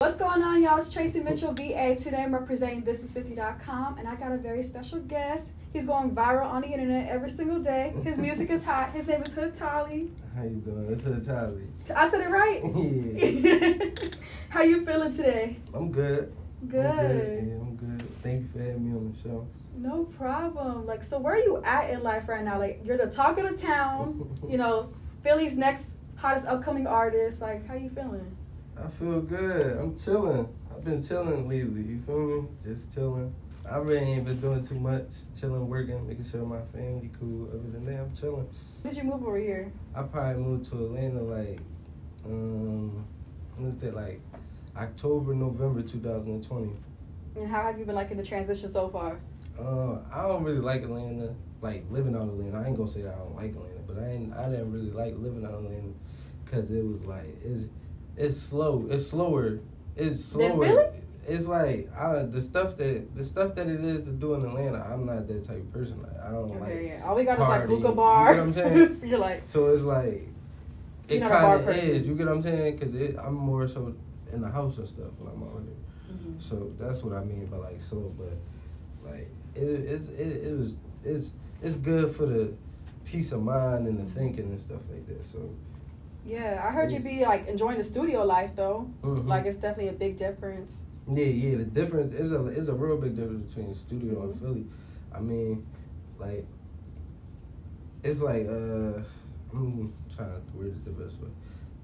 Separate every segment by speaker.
Speaker 1: What's going on, y'all? It's Tracy Mitchell, VA. Today I'm representing ThisIs50.com, and I got a very special guest. He's going viral on the internet every single day. His music is hot. His name is Hood Tali.
Speaker 2: How you doing? It's Hood Tali.
Speaker 1: I said it right?
Speaker 2: yeah.
Speaker 1: How you feeling today?
Speaker 2: I'm good.
Speaker 1: Good.
Speaker 2: I'm good. Yeah, I'm good. Thank you for having me on the show.
Speaker 1: No problem. Like, so where are you at in life right now? Like, you're the talk of the town. you know, Philly's next hottest upcoming artist. Like, how you feeling?
Speaker 2: I feel good. I'm chilling. I've been chilling lately. You feel me? Just chilling. I really ain't been doing too much. Chilling, working, making sure my family cool. Other than that, I'm chilling.
Speaker 1: When did you move over here?
Speaker 2: I probably moved to Atlanta like, um, when is that? Like October, November 2020.
Speaker 1: And how have you been liking the transition so far?
Speaker 2: Uh, I don't really like Atlanta. Like living out of Atlanta. I ain't gonna say that I don't like Atlanta, but I ain't. I didn't really like living out of Atlanta because it was like it's it's slow. It's slower. It's slower.
Speaker 1: Philly?
Speaker 2: It's like I, the stuff that the stuff that it is to do in Atlanta. I'm not that type of person. Like, I don't
Speaker 1: Okay,
Speaker 2: like.
Speaker 1: yeah. All we got is like
Speaker 2: party.
Speaker 1: hookah
Speaker 2: You
Speaker 1: bar.
Speaker 2: know what I'm saying?
Speaker 1: you're like,
Speaker 2: So it's like it
Speaker 1: You're not a bar
Speaker 2: kind of is. You get what I'm saying? Because I'm more so in the house and stuff when I'm out there.
Speaker 1: mhm.
Speaker 2: So that's what I mean by like slow, but like it it it, it was it's it's good for the peace of mind and the thinking and stuff like that. So
Speaker 1: yeah. I heard you be like enjoying the studio life though.
Speaker 2: mhm.
Speaker 1: Like, it's definitely a big difference.
Speaker 2: yeah, yeah, the difference is a is a real big difference between studio
Speaker 1: Mhm.
Speaker 2: and Philly. I mean, like it's like uh I'm trying to word it the best way.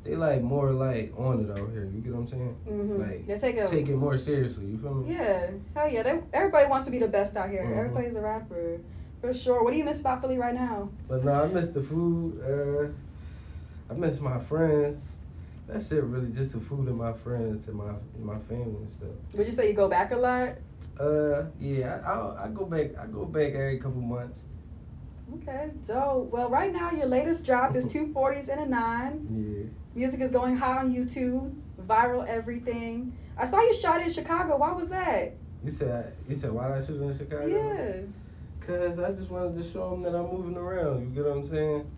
Speaker 2: They like more like on it out here. You get what I'm saying?
Speaker 1: Mm-hmm.
Speaker 2: Like,
Speaker 1: they take a
Speaker 2: Take it more seriously. You feel me?
Speaker 1: yeah, hell yeah. They, everybody wants to be the best out here.
Speaker 2: Mhm.
Speaker 1: Everybody's a rapper for sure. What do you miss about Philly right now?
Speaker 2: But no, I miss the food. Uh, I miss my friends. That's it, really. Just the food and my friends and my my family and stuff.
Speaker 1: Would you say you go back a lot?
Speaker 2: Uh, yeah, I, I I go back. I go back every couple months.
Speaker 1: Okay, dope. Well, right now your latest drop is two forties and a nine.
Speaker 2: Yeah.
Speaker 1: Music is going high on YouTube, viral everything. I saw you shot it in Chicago. Why was that?
Speaker 2: You said you said why did I shoot in Chicago?
Speaker 1: Yeah.
Speaker 2: Cause I just wanted to show them that I'm moving around. You get what I'm saying?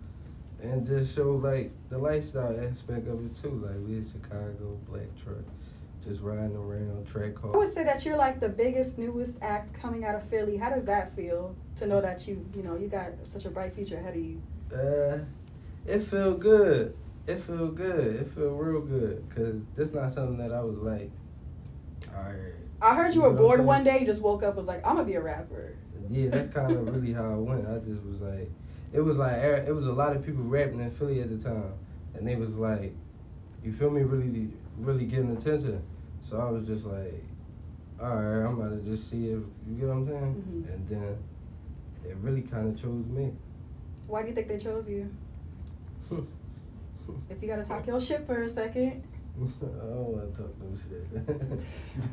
Speaker 2: And just show like the lifestyle aspect of it too. Like we in Chicago, black truck, just riding around, track car.
Speaker 1: I would say that you're like the biggest, newest act coming out of Philly. How does that feel to know that you, you know, you got such a bright future ahead of you?
Speaker 2: Uh, it feel good. It feel good. It feel real good. Cause this not something that I was like. Alright.
Speaker 1: I heard you
Speaker 2: You
Speaker 1: were
Speaker 2: know what I'm
Speaker 1: bored one day. You just woke up was like, I'm gonna be a rapper.
Speaker 2: Yeah, that's kind of really how I went. I just was like, it was like er- it was a lot of people rapping in Philly at the time, and they was like, you feel me, really, really getting attention. So I was just like, all right, I'm about to just see if you get what I'm saying,
Speaker 1: Mhm.
Speaker 2: and then it really kind of chose me.
Speaker 1: Why do you think they chose you? If you gotta talk your shit for a second.
Speaker 2: I don't want to talk no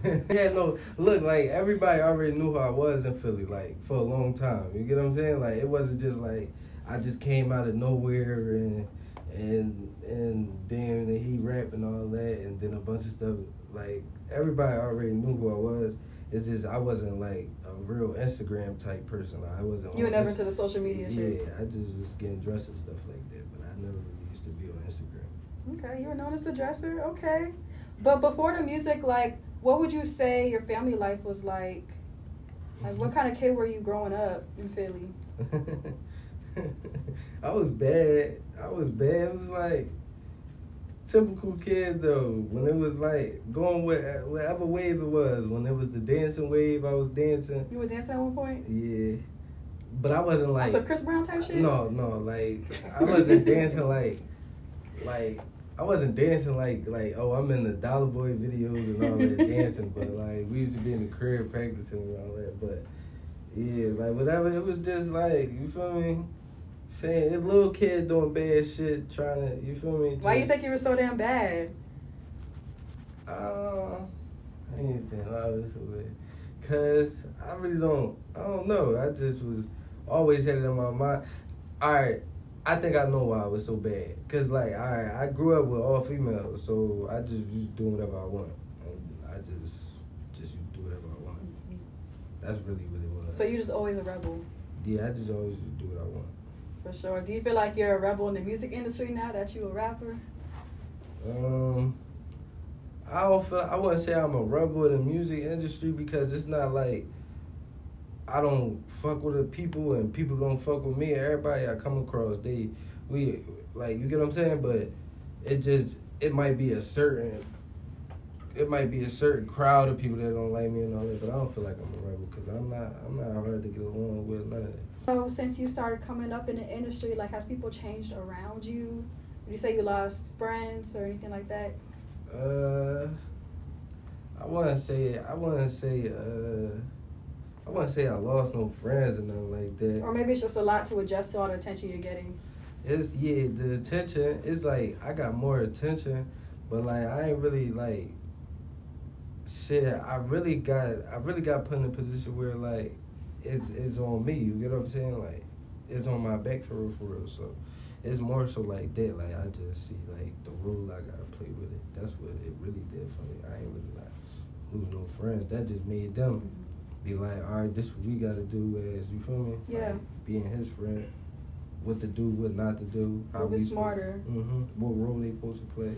Speaker 2: shit. yeah, no. Look, like everybody already knew who I was in Philly, like for a long time. You get what I'm saying? Like it wasn't just like I just came out of nowhere and and and then he rap and all that, and then a bunch of stuff. Like everybody already knew who I was. It's just I wasn't like a real Instagram type person. I wasn't.
Speaker 1: You were never
Speaker 2: Inst-
Speaker 1: into the social media
Speaker 2: Yeah,
Speaker 1: shit.
Speaker 2: I just was getting dressed and stuff like that, but I never really used to be on Instagram.
Speaker 1: Okay, you were known as the dresser. Okay, but before the music, like, what would you say your family life was like? Like, what kind of kid were you growing up in Philly?
Speaker 2: I was bad. I was bad. It was like typical kid though. When it was like going with whatever wave it was. When it was the dancing wave, I was dancing.
Speaker 1: You were dancing at one point.
Speaker 2: Yeah, but I wasn't oh, like
Speaker 1: so Chris Brown type shit.
Speaker 2: no, no. Like I wasn't dancing like like. I wasn't dancing like like oh I'm in the Dollar Boy videos and all that dancing, but like we used to be in the crib practicing and all that. But yeah, like whatever. It was just like you feel me, saying a little kid doing bad shit, trying to you feel me.
Speaker 1: Why you think you were so damn bad?
Speaker 2: Uh, anything obviously, cause I really don't. I don't know. I just was always had it in my mind. All right, I think I know why I was so bad. Cause like, all right, I grew up with all females, so I just was doing whatever I want, and I just just do whatever I want. That's really what it was.
Speaker 1: So you just always a rebel,
Speaker 2: yeah, I just always just do what I want.
Speaker 1: For sure. Do you feel like you're a rebel in the music industry now that you a rapper?
Speaker 2: Um, I don't feel. I wouldn't say I'm a rebel in the music industry because it's not like I don't fuck with the people and people don't fuck with me. Everybody I come across, they we like you get what I'm saying. But it just it might be a certain it might be a certain crowd of people that don't like me and all that. But I don't feel like I'm a rebel because I'm not I'm not hard to get along with none of that.
Speaker 1: So since you started coming up in the industry, like has people changed around you? Would you say you lost friends or anything like that?
Speaker 2: Uh, I wouldn't say I wouldn't say uh, I wouldn't say I lost no friends or nothing like that.
Speaker 1: Or maybe it's just a lot to adjust to all the attention you're getting.
Speaker 2: It's yeah, the attention. It's like I got more attention, but like I ain't really like. Shit, I really got I really got put in a position where like, it's it's on me. You get what I'm saying? Like, it's on my back for real, for real. So, it's more so like that. Like I just see like the role I gotta play with it. That's what it really did for me. I ain't really like lose no friends. That just made them be like, all right, this what we gotta do as you feel me?
Speaker 1: Yeah.
Speaker 2: Like, being his friend, what to do, what not to do.
Speaker 1: How be smarter.
Speaker 2: Mm-hmm. What role they supposed to play.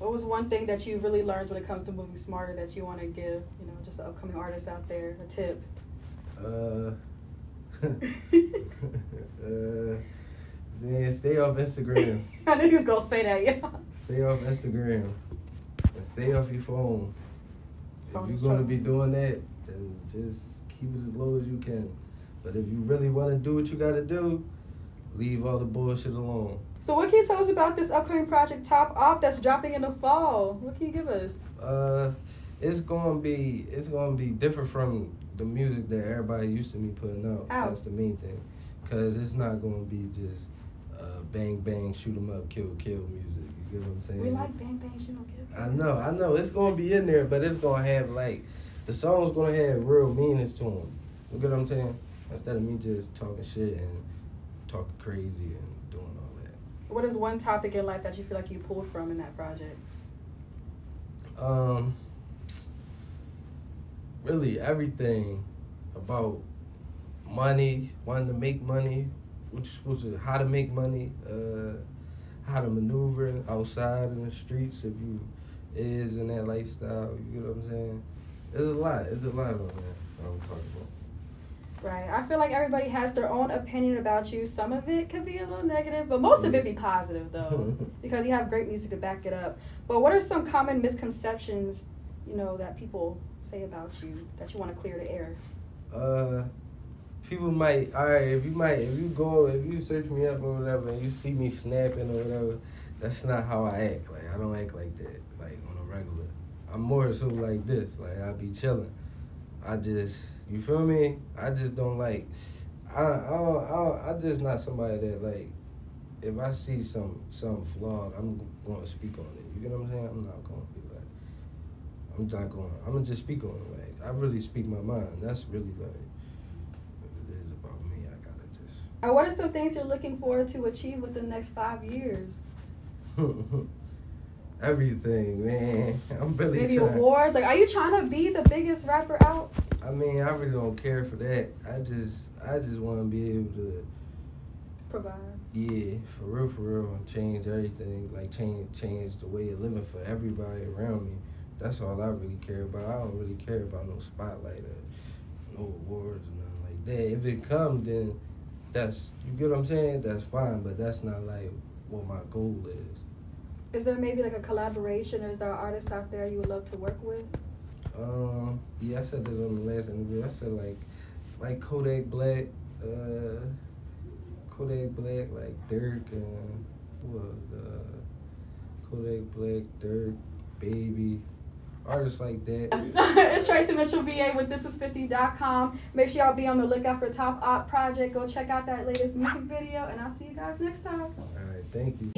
Speaker 1: What was one thing that you really learned when it comes to moving smarter that you want to give, you know, just the upcoming artists out there a tip?
Speaker 2: Uh. uh. Man, stay off Instagram.
Speaker 1: I knew he was gonna say that, yeah.
Speaker 2: Stay off Instagram. And stay off your phone.
Speaker 1: Phone
Speaker 2: if you're gonna be doing that, then just keep it as low as you can. But if you really wanna do what you gotta do, leave all the bullshit alone.
Speaker 1: So what can you tell us about this upcoming project Top Off that's dropping in the fall? What can you give us?
Speaker 2: Uh, it's gonna be it's gonna be different from the music that everybody used to be putting out.
Speaker 1: How?
Speaker 2: That's the main thing, cause it's not gonna be just uh, bang bang shoot 'em up kill kill music. You get what I'm saying?
Speaker 1: We like Bang Bang She Don't
Speaker 2: I know, I know. It's gonna be in there, but it's gonna have like the song's gonna have real meanings to them. You get what I'm saying? Instead of me just talking shit and talking crazy and doing all that.
Speaker 1: What is one topic in life that you feel like you pulled from in that project?
Speaker 2: Um, really everything about money, wanting to make money, which to, how to make money, uh, how to maneuver outside in the streets if you is in that lifestyle. You get what I'm saying? There's a lot. There's a lot on there. I'm talking about.
Speaker 1: Right. I feel like everybody has their own opinion about you. Some of it could be a little negative, but most of it be positive though, because you have great music to back it up. But what are some common misconceptions, you know, that people say about you that you want to clear the air?
Speaker 2: Uh, people might. All right, if you might, if you go, if you search me up or whatever, and you see me snapping or whatever, that's not how I act. Like I don't act like that. Like on a regular. I'm more so like this. Like I be chilling. I just, you feel me? I just don't like. I I don't, I, don't, I just not somebody that like. If I see some some flawed, I'm going to speak on it. You get what I'm saying? I'm not going to be like. I'm not going. I'm gonna just speak on it. Like I really speak my mind. That's really like what it is about me. I gotta just.
Speaker 1: And what are some things you're looking forward to achieve within the next five years?
Speaker 2: Everything, man. I'm really
Speaker 1: Maybe
Speaker 2: trying.
Speaker 1: awards. Like, are you trying to be the biggest rapper out?
Speaker 2: I mean, I really don't care for that. I just, I just want to be able to,
Speaker 1: Provide.
Speaker 2: yeah, for real, for real, and change everything. Like change, change the way of living for everybody around me. That's all I really care about. I don't really care about no spotlight or no awards or nothing like that. If it comes, then that's you get what I'm saying. That's fine, but that's not like what my goal is.
Speaker 1: Is there maybe like a collaboration, or is there artists out there you would love to work with?
Speaker 2: Um, yeah, I said that on the last interview. I said like, like Kodak Black, uh, Kodak Black, like Durk and who was uh, Kodak Black, Durk, Baby, artists like that.
Speaker 1: it's Tracy Mitchell VA with thisis50.com. Make sure y'all be on the lookout for Top Op Project. Go check out that latest music video, and I'll see you guys next time.
Speaker 2: All right, thank you.